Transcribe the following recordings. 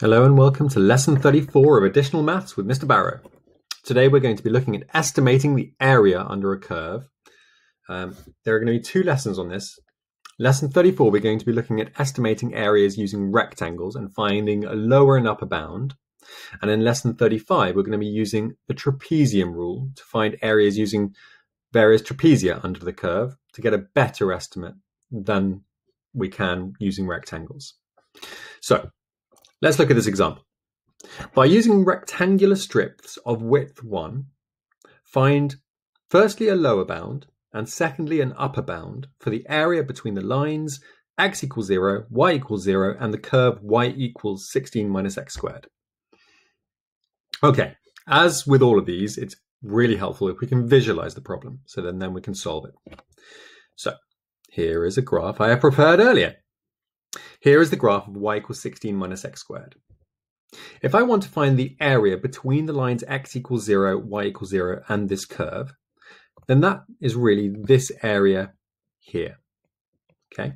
Hello and welcome to lesson 34 of additional maths with Mr. Bareau. Today we're going to be looking at estimating the area under a curve. Um, there are going to be two lessons on this. Lesson 34, we're going to be looking at estimating areas using rectangles and finding a lower and upper bound. And in lesson 35, we're going to be using the trapezium rule to find areas using various trapezia under the curve to get a better estimate than we can using rectangles. So Let's look at this example. By using rectangular strips of width 1, find firstly a lower bound and secondly an upper bound for the area between the lines x equals 0, y equals 0, and the curve y equals 16 minus x squared. Okay, as with all of these, it's really helpful if we can visualize the problem, so then, then we can solve it. So here is a graph I have prepared earlier. Here is the graph of y equals 16 minus x squared. If I want to find the area between the lines x equals 0, y equals 0, and this curve, then that is really this area here. Okay.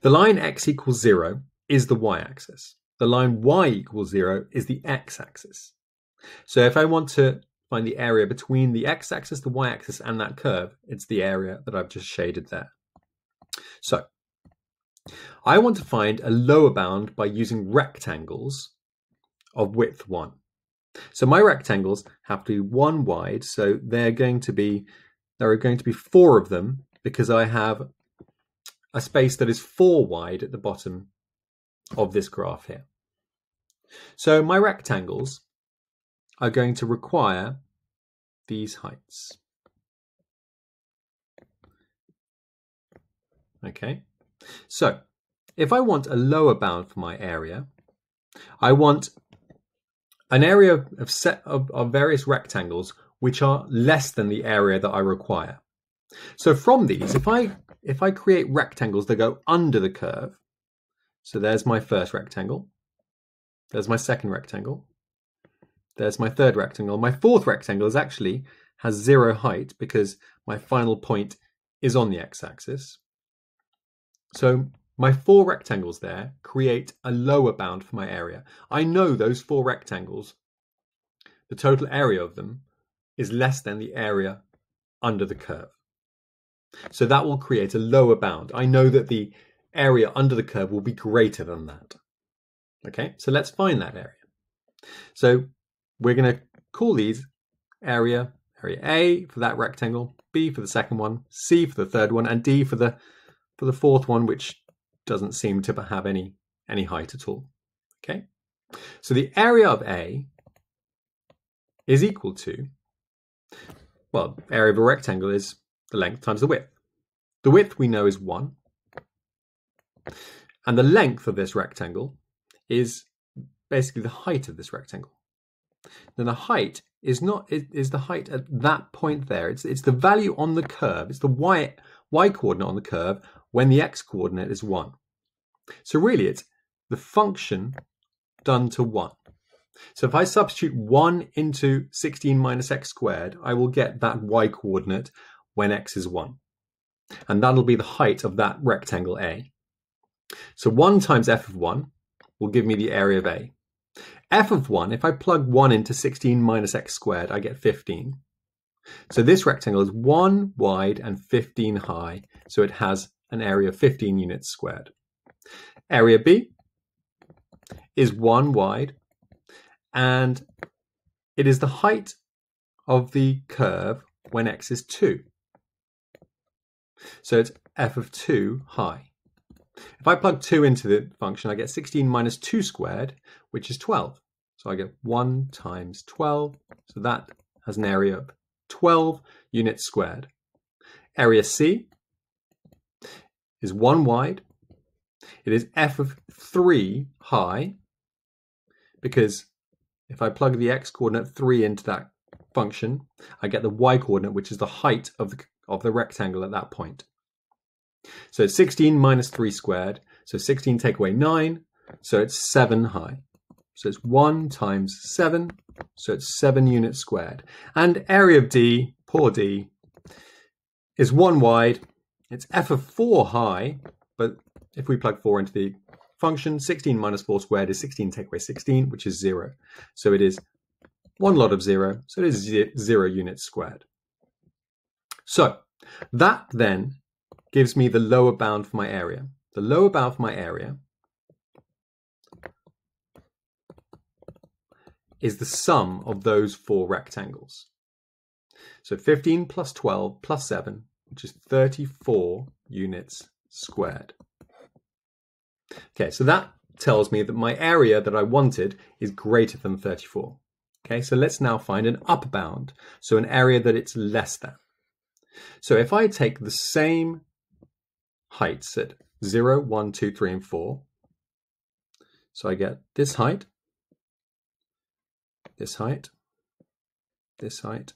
The line x equals 0 is the y-axis. The line y equals 0 is the x-axis. So if I want to find the area between the x-axis, the y-axis, and that curve, it's the area that I've just shaded there. So I want to find a lower bound by using rectangles of width 1. So my rectangles have to be 1 wide, so they're going to be there are going to be four of them because I have a space that is 4 wide at the bottom of this graph here. So my rectangles are going to require these heights. Okay. So if I want a lower bound for my area, I want an area of set of, of various rectangles which are less than the area that I require. So from these, if I if I create rectangles that go under the curve, so there's my first rectangle, there's my second rectangle, there's my third rectangle. My fourth rectangle is actually has zero height because my final point is on the x-axis. So my four rectangles there create a lower bound for my area. I know those four rectangles, the total area of them is less than the area under the curve. So that will create a lower bound. I know that the area under the curve will be greater than that. Okay, so let's find that area. So we're going to call these area, area A for that rectangle, B for the second one, C for the third one, and D for the for the fourth one, which doesn't seem to have any, any height at all. Okay, so the area of A is equal to, well, area of a rectangle is the length times the width. The width we know is 1. And the length of this rectangle is basically the height of this rectangle. Now the height is not is the height at that point there. It's it's the value on the curve. It's the y y coordinate on the curve when the x coordinate is 1. So really it's the function done to 1. So if I substitute 1 into 16 minus x squared, I will get that y coordinate when x is 1. And that'll be the height of that rectangle A. So 1 times f of 1 will give me the area of A. f of 1, if I plug 1 into 16 minus x squared, I get 15. So this rectangle is 1 wide and 15 high, so it has an area 15 units squared. Area B is 1 wide, and it is the height of the curve when x is 2. So it's f of 2 high. If I plug 2 into the function, I get 16 minus 2 squared, which is 12. So I get 1 times 12. So that has an area of 12 units squared. Area C is 1 wide. It is f of 3 high because if I plug the x coordinate 3 into that function, I get the y coordinate, which is the height of the, of the rectangle at that point. So it's 16 minus 3 squared. So 16 take away 9. So it's 7 high. So it's 1 times 7. So it's 7 units squared. And area of D, poor D, is 1 wide. It's f of 4 high, but if we plug 4 into the function, 16 minus 4 squared is 16 take away 16, which is 0. So it is one lot of 0, so it is 0 units squared. So that then gives me the lower bound for my area. The lower bound for my area is the sum of those four rectangles. So 15 plus 12 plus 7, which is 34 units squared. Okay, so that tells me that my area that I wanted is greater than 34. Okay, so let's now find an upper bound, so an area that it's less than. So if I take the same heights at 0, 1, 2, 3, and 4, so I get this height, this height, this height,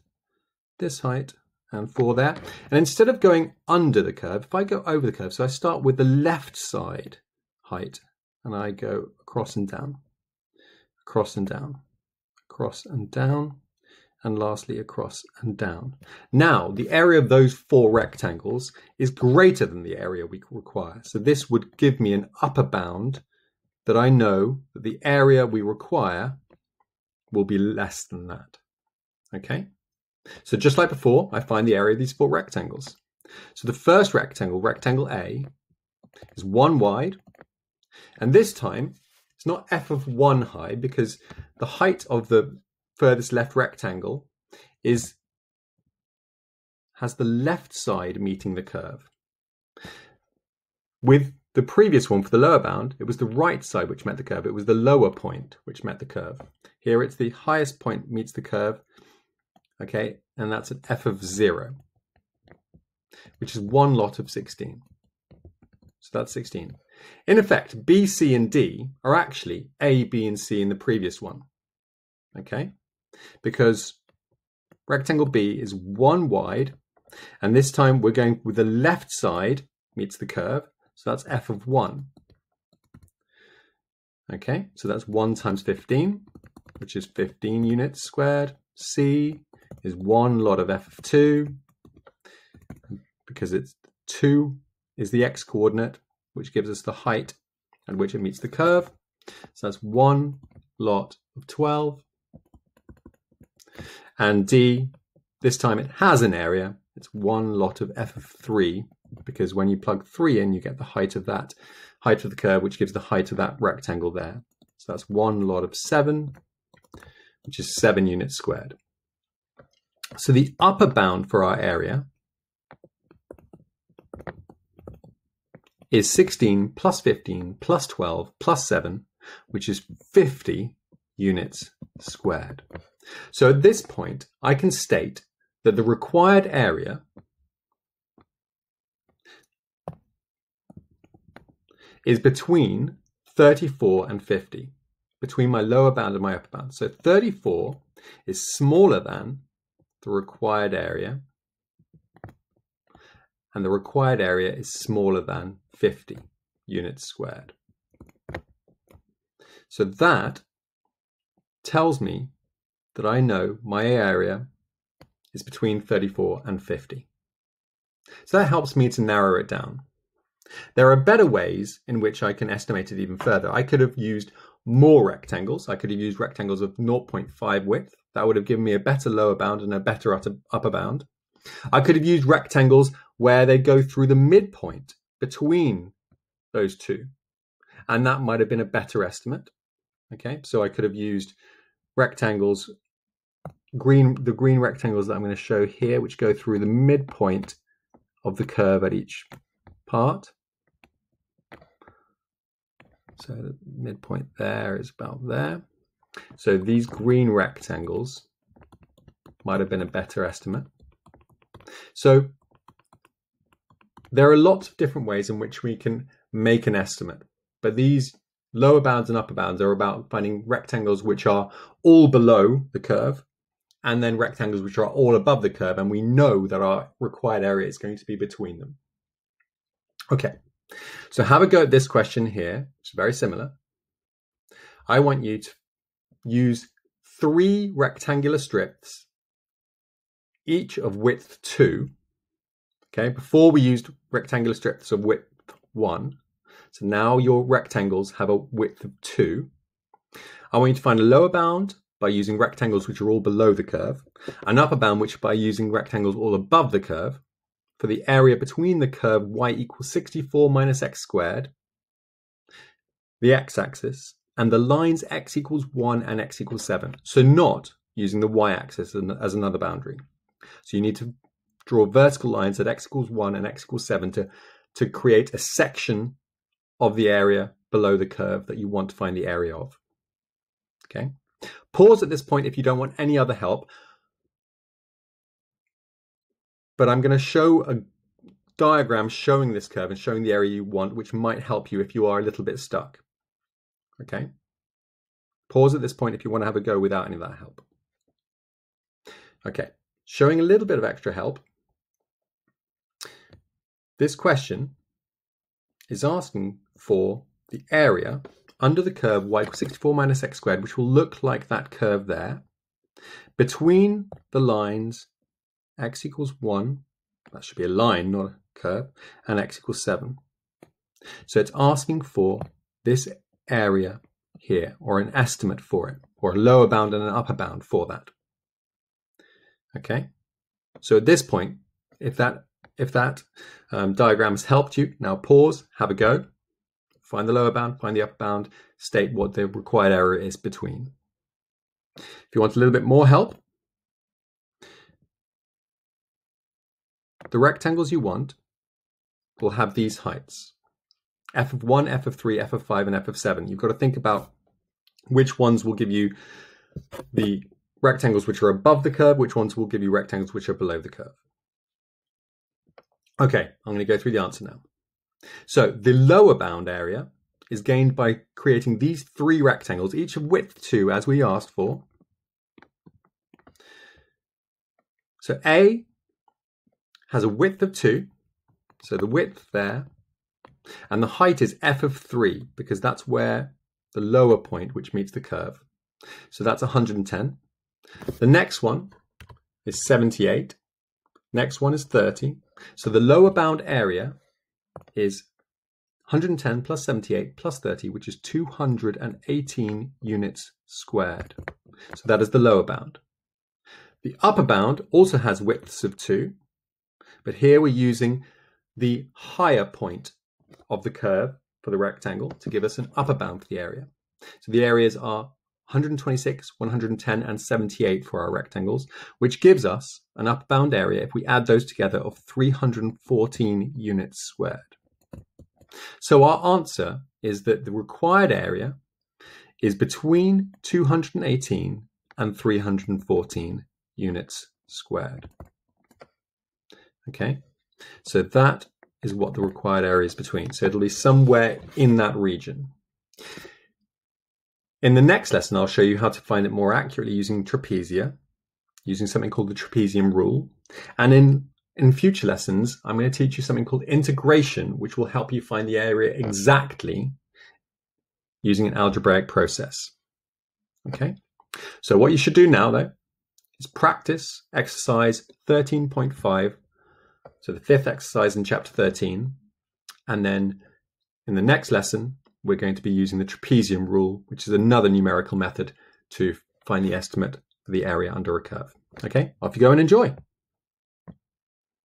this height, and 4 there. And instead of going under the curve, if I go over the curve, so I start with the left side height, and I go across and down, across and down, across and down, and lastly across and down. Now, the area of those four rectangles is greater than the area we require. So this would give me an upper bound that I know that the area we require will be less than that. Okay? So just like before, I find the area of these four rectangles. So the first rectangle, rectangle A, is one wide. And this time, it's not f of 1 high because the height of the furthest left rectangle is has the left side meeting the curve. With the previous one for the lower bound, it was the right side which met the curve. It was the lower point which met the curve. Here it's the highest point meets the curve, okay, and that's an f of 0, which is one lot of 16. So that's 16. In effect, B, C, and D are actually A, B, and C in the previous one, okay? because rectangle B is one wide, and this time we're going with the left side meets the curve, so that's f of 1. Okay, so that's 1 times 15, which is 15 units squared. C is one lot of f of 2, because it's 2 is the x coordinate, which gives us the height at which it meets the curve. So that's one lot of 12 and D, this time it has an area. It's one lot of f of 3, because when you plug 3 in, you get the height of that, height of the curve, which gives the height of that rectangle there. So that's one lot of 7, which is 7 units squared. So the upper bound for our area is 16 plus 15 plus 12 plus 7, which is 50 units squared. So at this point, I can state that the required area is between 34 and 50, between my lower bound and my upper bound. So 34 is smaller than the required area, and the required area is smaller than 50 units squared. So that tells me that I know my area is between 34 and 50. So that helps me to narrow it down. There are better ways in which I can estimate it even further. I could have used more rectangles. I could have used rectangles of 0.5 width. That would have given me a better lower bound and a better upper bound. I could have used rectangles where they go through the midpoint between those two. And that might have been a better estimate. Okay, so I could have used rectangles, green the green rectangles that I'm going to show here, which go through the midpoint of the curve at each part. So the midpoint there is about there. So these green rectangles might have been a better estimate. So there are lots of different ways in which we can make an estimate, but these Lower bounds and upper bounds are about finding rectangles which are all below the curve and then rectangles which are all above the curve. And we know that our required area is going to be between them. Okay, so have a go at this question here, which is very similar. I want you to use three rectangular strips, each of width two. Okay, before we used rectangular strips of width one. So now your rectangles have a width of 2. I want you to find a lower bound by using rectangles which are all below the curve, an upper bound which by using rectangles all above the curve, for the area between the curve y equals 64 minus x squared, the x-axis, and the lines x equals 1 and x equals 7. So not using the y-axis as another boundary. So you need to draw vertical lines at x equals 1 and x equals 7 to, to create a section of the area below the curve that you want to find the area of. Okay. Pause at this point if you don't want any other help. But I'm going to show a diagram showing this curve and showing the area you want, which might help you if you are a little bit stuck. Okay. Pause at this point if you want to have a go without any of that help. Okay. Showing a little bit of extra help. This question is asking for the area under the curve y equals 64 minus x squared, which will look like that curve there, between the lines x equals 1, that should be a line, not a curve, and x equals 7. So it's asking for this area here, or an estimate for it, or a lower bound and an upper bound for that. Okay, so at this point, if that if that um, diagram has helped you, now pause, have a go, find the lower bound, find the upper bound, state what the required area is between. If you want a little bit more help, the rectangles you want will have these heights. f of 1, f of 3, f of 5, and f of 7. You've got to think about which ones will give you the rectangles which are above the curve, which ones will give you rectangles which are below the curve. Okay, I'm going to go through the answer now. So the lower bound area is gained by creating these three rectangles, each of width 2, as we asked for. So A has a width of 2, so the width there, and the height is f of 3, because that's where the lower point, which meets the curve. So that's 110. The next one is 78. Next one is 30. So the lower bound area is 110 plus 78 plus 30, which is 218 units squared. So that is the lower bound. The upper bound also has widths of 2, but here we're using the higher point of the curve for the rectangle to give us an upper bound for the area. So the areas are 126, 110, and 78 for our rectangles, which gives us an upper bound area, if we add those together, of 314 units squared. So our answer is that the required area is between 218 and 314 units squared. Okay, so that is what the required area is between. So it'll be somewhere in that region. In the next lesson, I'll show you how to find it more accurately using trapezia, using something called the trapezium rule. And in, in future lessons, I'm going to teach you something called integration, which will help you find the area exactly using an algebraic process. Okay, so what you should do now, though, is practice exercise 13.5, so the fifth exercise in chapter 13, and then in the next lesson, we're going to be using the trapezium rule, which is another numerical method to find the estimate for the area under a curve. Okay, off you go and enjoy.